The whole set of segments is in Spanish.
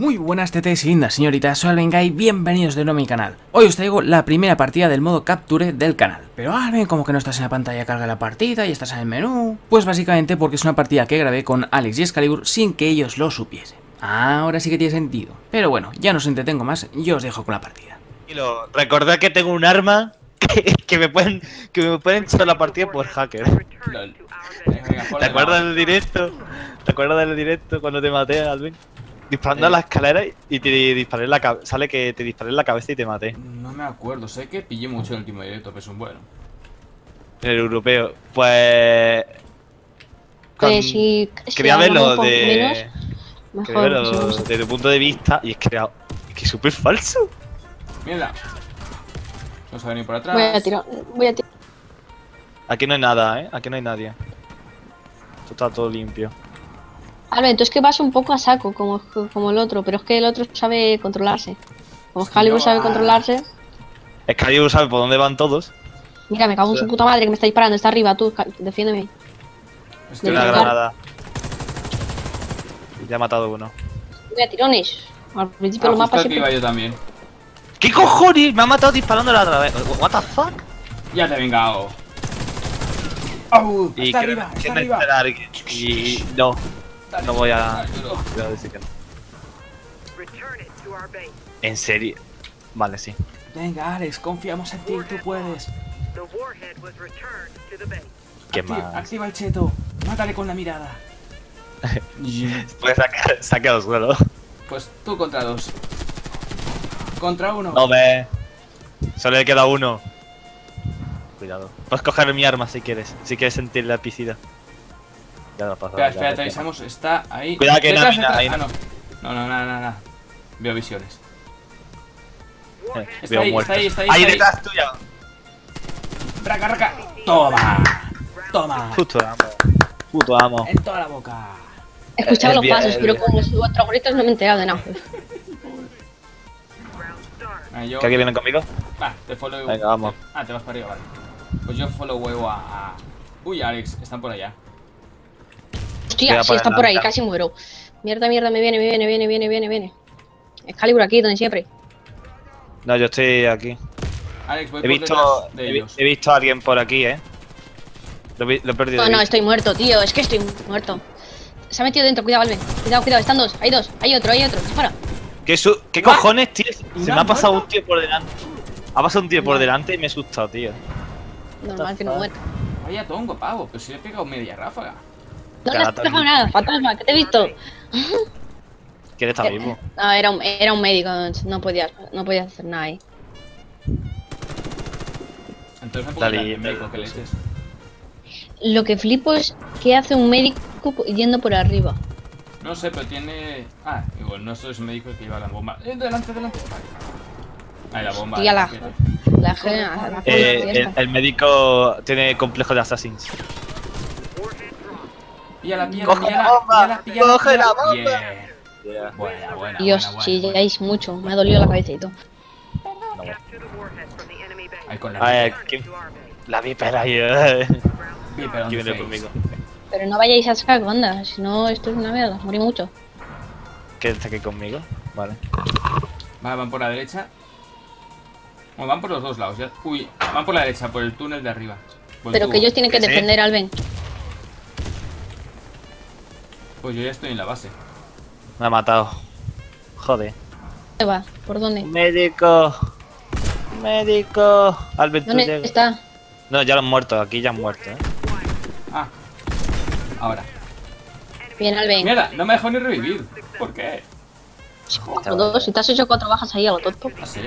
Muy buenas tetes y lindas señoritas, soy y bienvenidos de nuevo a mi canal. Hoy os traigo la primera partida del modo Capture del canal. Pero Alvin, como que no estás en la pantalla carga la partida y estás en el menú. Pues básicamente porque es una partida que grabé con Alex y Excalibur sin que ellos lo supiesen. Ahora sí que tiene sentido. Pero bueno, ya no os entretengo más, yo os dejo con la partida. Recordad que tengo un arma que, que me pueden que me pueden echar la partida por hacker. ¿Te acuerdas del directo? ¿Te acuerdas del directo cuando te maté, Alvin? Disparando a la escalera y te disparé en la cabeza. Sale que te disparé en la cabeza y te maté. No me acuerdo, sé que pillé mucho en el último directo, pero es un bueno. El europeo. Pues. Pues si, quería verlo de. Menos, quería verlo desde tu punto de vista y es que era. Es que es súper falso. Mierda. Vamos a venir por atrás. Voy a tirar. Voy a tirar. Aquí no hay nada, eh. Aquí no hay nadie. Esto está todo limpio. Albert, tú es que vas un poco a saco como, como el otro, pero es que el otro sabe controlarse. Como Excalibur No, sabe controlarse. Excalibur sabe por dónde van todos. Mira, me cago en su puta madre que me está disparando. Está arriba, tú, defiéndeme. Es que De Una granada. Ya ha matado uno. Voy a tirones. Al principio Ah, los justo mapas aquí iba siempre. yo también. ¿Qué cojones? Me ha matado disparándole otra vez. What the fuck? Ya te he vengado. Y está creo arriba, que está no arriba. esperar Y no, no voy a. voy a decir que no. ¿En serio? Vale, sí. Venga, Alex, confiamos en ti, tú puedes. The warhead was returned to the base. ¿Qué Activa, más? activa el cheto. Mátale con la mirada. Pues saca, saca suelo. Pues tú contra dos. Contra uno. No ve. Solo le queda uno. Cuidado. Puedes coger mi arma si quieres. Si quieres sentir la piscina. Ya lo ha pasado. espera, espera, te avisamos. Está ahí. Cuidado que no, Detrás, mira, detrás. ahí Ah, no. no. No, no, nada, nada, nada. Veo visiones. quemado. Está Veo ahí, está ahí, está ahí, Ahí está ahí. detrás tuya. Raca, raca. Toma. Toma. Puto amo. Puto amo. En toda la boca. He escuchado Es los pasos, pero con los vuestros gritos no me he enterado de nada. Ah, yo... ¿Que aquí vienen conmigo? Va, te follow. Venga, vamos. Ah, te vas para arriba, vale. Pues yo follow huevo a. a- Uy, Alex, están por allá. Hostia, sí, está por ahí, casi muero. Mierda, mierda, me viene, me viene, viene, viene, viene, viene. Excalibur aquí, donde siempre. No, yo estoy aquí. Alex, voy He por visto, de he, vi- ellos. he visto a alguien por aquí, eh. Lo, he perdido. No, de no, vista. estoy muerto, tío. Es que estoy muerto. Se ha metido dentro, cuidado, Alben. Cuidado, cuidado, están dos. Hay dos, hay otro, hay otro. Dispara. ¿Qué, su- ¿Qué What? cojones, tío? Se ¿Y me no ha pasado muerto? un tío por delante. Ha pasado un tío por No. delante y me he asustado, tío. Normal que no muera. Vaya tongo, pavo, pero si le he pegado media ráfaga. No le has tío. nada, fantasma, que te he visto. ¿Quién está vivo? No, era un, era un médico, no podía, no podía hacer nada ahí. Entonces me Dale, el médico que leches. Lo que flipo es que hace un médico yendo por arriba. No sé, pero tiene. Ah, igual, no eso es un médico que lleva la bomba. Eh, delante, delante. Vale. Ahí la bomba. Tía, la- que- La gente, la, la Eh, la- el, el médico tiene complejo de Assassins. Píllala, píllala, Coge la bomba, píllala, coge la bomba. Yeah. Buena, buena. Dios, buena, buena, chilláis mucho, me ha dolido la cabeza y todo. Ahí con la. A ver, Return ¿quién- it to our base. La vípera ahí, eh. Round Sí, start. pero on ¿Quién the viene face. conmigo? Pero no vayáis a sacar, anda, si no esto es una mierda, morí mucho. ¿Quién está aquí conmigo? Vale. Vale, van por la derecha. Bueno, van por los dos lados. ya. Uy, van por la derecha, por el túnel de arriba. Pero que ellos tienen que ¿Que sí? defender al Ben. Pues yo ya estoy en la base. Me ha matado. Joder. ¿Dónde va? ¿Por dónde? Médico. Médico. Albert, tú ¿Dónde llegas. está? No, ya lo han muerto. Aquí ya han muerto, eh. Ah. Ahora. Bien, al Ben. Mierda, no me dejó ni revivir. ¿Por qué? Cuatro, dos, si te has hecho cuatro bajas ahí a lo tonto. Ah, sí.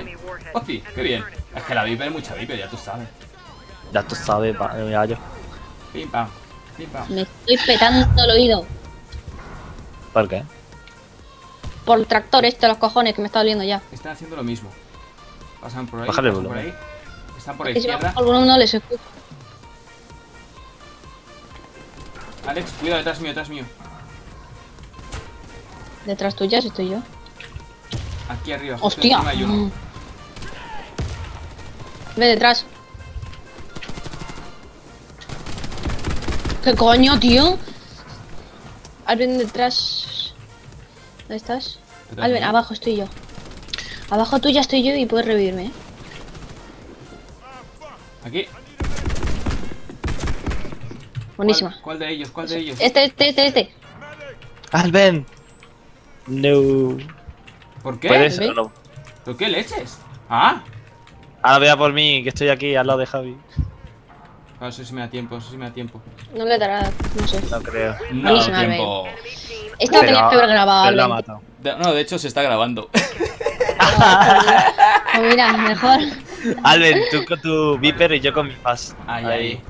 Hostia, qué bien. Es que la Viper es mucha Viper, ya tú sabes. Ya tú sabes, pa- ya yo. Pim pam. Pim pam. Me estoy petando el oído. ¿Por qué? Por el tractor este, los cojones, que me está doliendo ya. Están haciendo lo mismo. Pasan por ahí. Bájale el por volumen. ahí. Están por la Que si izquierda. bajo el volumen no les escucho. Alex, cuidado detrás mío, detrás mío. Detrás tuyas estoy yo. Aquí arriba. ¡Hostia! encima hay uno. Mm. Ve detrás. ¿Qué coño, tío? Alguien detrás. ¿Dónde estás? Mío. abajo estoy yo. Abajo tuya estoy yo y puedes revivirme, ¿eh? Aquí. Buenísima. ¿Cuál, cuál de ellos? ¿Cuál de ellos? Este, este, este, este. Alben. No. ¿Por qué? ¿Puedes qué leches? Ah. Ahora vea por mí, que estoy aquí al lado de Javi. No sé si me da tiempo, no sé si me da tiempo. No le dará, no sé. No creo. No da tiempo. Esta Pero- tenía que haber grabado, pero la ha Alben. matado. De- no, de hecho se está grabando. Pues mira, mejor. Alben, tú con tu Viper y yo con mi Fast. Ahí, ahí.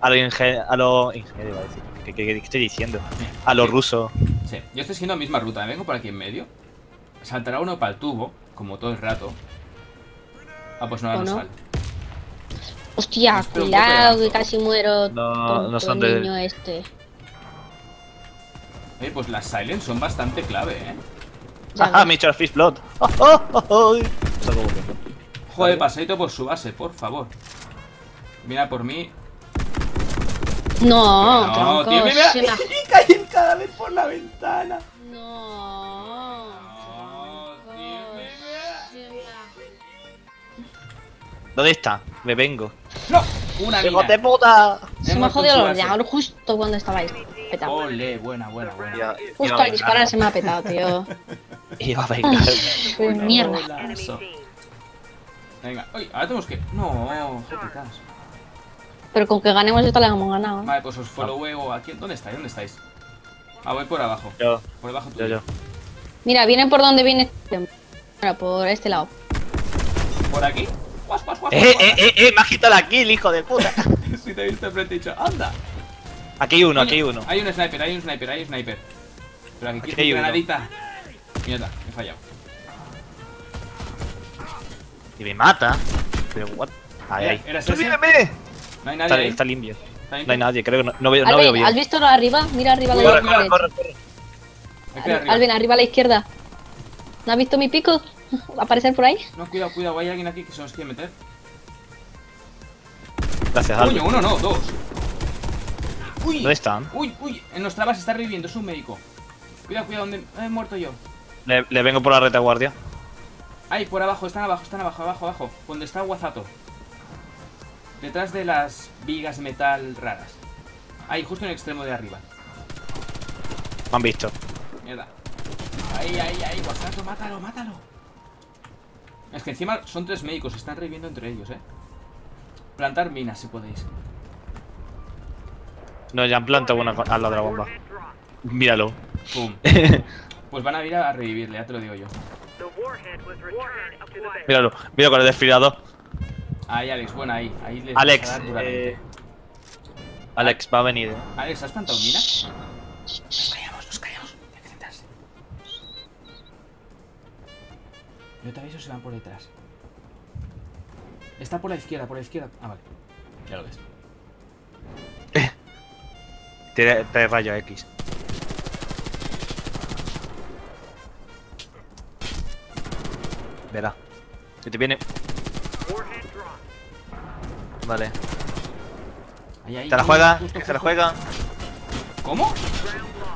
A lo inge... A lo ingeniero iba a decir. ¿Qué, qué- qué estoy diciendo? A lo ruso. Sí, yo estoy siguiendo la misma ruta. Me vengo por aquí en medio. Saltará uno para el tubo, como todo el rato. Ah, pues no, ¿O ahora no no? sale. Hostia, cuidado, que casi muero. No, no son de- niño este. Oye, pues las silents son bastante clave, ¿eh? Ajá, ves. me he hecho el Fish Blood. Oh, oh, oh, oh. Joder, pasadito por su base, por favor. Mira por mí. No, tronco, tío, mira, se caí cada vez por la ventana. No. ¿Dónde está? Me vengo. ¡No! Una ¡Hijo de puta! Se me ha jodido base. ordenador justo cuando estabais petado. Ole, buena, buena, buena. Justo al disparar se me ha petado, tío. Iba a vengar. Qué mierda. Team. Venga, oye, ahora tenemos que. No, jopicas. Pero con que ganemos esto le hemos ganado. ¿eh? Vale, pues os followeo aquí. ¿Dónde estáis? ¿Dónde estáis? Ah, voy por abajo. Yo, Por debajo yo, tuyo. yo. Mira, vienen por donde viene. Mira, por este lado. ¿Por aquí? Guas, guas, guas, ¡Eh, eh, eh, eh! ¡Me ha quitado la kill, hijo de puta! Si te he visto enfrente he dicho, anda. Aquí hay uno, aquí hay uno. Hay un sniper, hay un sniper, hay un sniper. Pero aquí, Aquí hay uno. granadita. Mierda, he fallado. Y me mata. Pero, what? Ahí, Mira, ahí. ¿eras ese? ¡Mírame! No hay nadie Está, ahí. está limpio. ¿Está No hay nadie, creo que no, no veo, no Alben, veo bien. ¿has visto arriba? Mira arriba a la Corre, Corre, corre, corre, corre. Aquí arriba. Alben, arriba a la izquierda. ¿No has visto mi pico? ¿Va a aparecer por ahí? No, cuidado, cuidado, hay alguien aquí que se nos quiere meter. Gracias, Coño, Alben. uno no, dos. Uy, ¿Dónde están? uy, uy, en nuestra base está reviviendo, es un médico. Cuidado, cuidado, donde he muerto yo. Le, le vengo por la retaguardia. Ahí, por abajo, están abajo, están abajo, abajo, abajo. Donde está Wazato. Detrás de las vigas de metal raras. Ahí, justo en el extremo de arriba. Me han visto. Mierda. Ahí, ahí, ahí, Wazato, mátalo, mátalo. Es que encima son tres médicos, están reviviendo entre ellos, eh. Plantar minas si podéis. No, ya han plantado una al lado de la bomba. Míralo. Pum. Pues van a ir a revivirle, ya te lo digo yo. Míralo. Mira con el desfilador. Ahí, Alex, buena ahí. Ahí les Alex, a eh, Alex, va a venir, eh. Alex, ¿has plantado mina? Yo te aviso si van por detrás. Está por la izquierda, por la izquierda. Ah, vale. Ya lo ves. Tiene tiene rayo X. Verá. Si te viene. Vale. Ahí, ahí, ¿Te la juega? justo, ¿Que se la juega? ¿Cómo?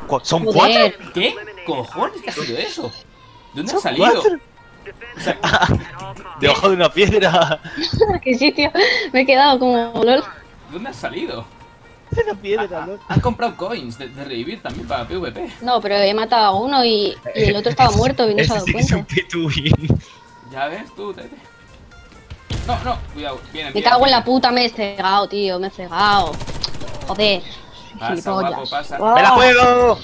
Cu- ¿Son Joder. cuatro? ¿Qué? ¿Cojones? ¿Qué ha sido eso? ¿De dónde ha ¿Son salido? cuatro? Debajo de una piedra. ¿Qué sitio? Me he quedado como lol. ¿De dónde ha salido? De una piedra, ¿no? Han comprado coins de, de revivir también para PvP. No, pero he matado a uno y, y el otro estaba muerto y no se ha dado cuenta. Ya ves tú, tete. No, no, cuidado. Vienen, Me cago en la puta, me he cegado, tío, me he cegado. Joder. Pasa, guapo, pasa. Oh. ¡Me la juego!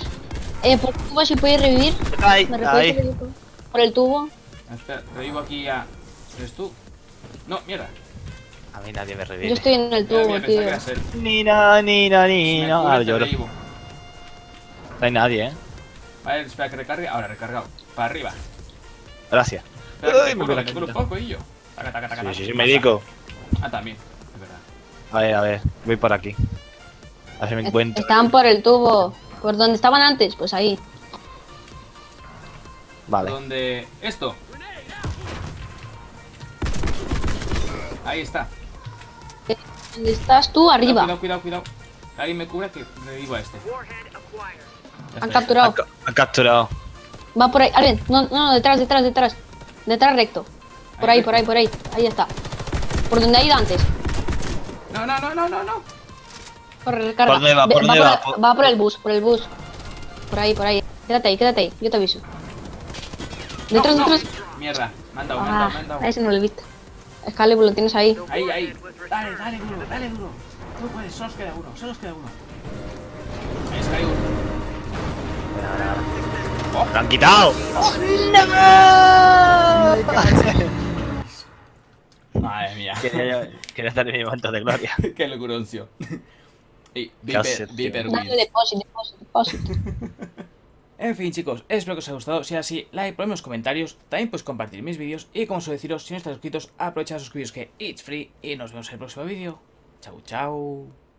Eh, por favor, si puedes revivir. ¿Me el tubo? Por el tubo. Espera, revivo aquí a. ¿Eres tú? No, mierda. A mí nadie me Yo revive. estoy en el tubo, mira, tío. eras él. Nina, nina, Me nina. cubres, Ah, revivo. No hay nadie, eh. Vale, espera que recargue. Ahora, recargado. Para arriba. Gracias. Espera, Ay, me curo, curo un poco y yo. Taca, taca, taca, Sí, taca. sí, sí, médico. Ah, también. Es verdad. A ver, a ver. Voy por aquí. A ver si me encuentro. Estaban por el tubo. ¿Por donde estaban antes? Pues ahí. Vale. Donde. Esto. Ahí está. ¿Dónde estás tú? Arriba. Cuidado, cuidado, cuidado. Alguien me cubra que revivo a este. Ya Han capturado. Ha, ca- ha capturado. Va por ahí. Alben, no, no, detrás, detrás, detrás. Detrás recto. Por ahí, por ahí, por ahí. Ahí está. Por donde ha ido antes. No, no, no, no, no, no. Corre, recarga. ¿Por dónde va? ¿Por dónde va? por- va por el bus, por el bus. Por ahí, por ahí. Quédate ahí, quédate ahí. Yo te aviso. Detrás, No, no. detrás. Mierda, me han dado, me han dado, me Ah, han dado. a ese no lo he visto. Excalibur, lo tienes ahí. Ahí, ahí. Dale, dale duro, dale duro. Tú puedes, solo os queda uno, solo os queda uno. Ahí está, ahí ¡Lo han quitado! Madre mía. Quería, quería estar en mi momento de gloria. Qué Casi, Viper, tío. Viper Dale wins. deposit, deposit, deposit. En fin, chicos, espero que os haya gustado. Si es así, like, ponedme los comentarios. También podéis compartir mis vídeos. Y como suelo deciros, si no estáis suscritos, aprovechad suscribiros que it's free. Y nos vemos en el próximo vídeo. Chau, chau.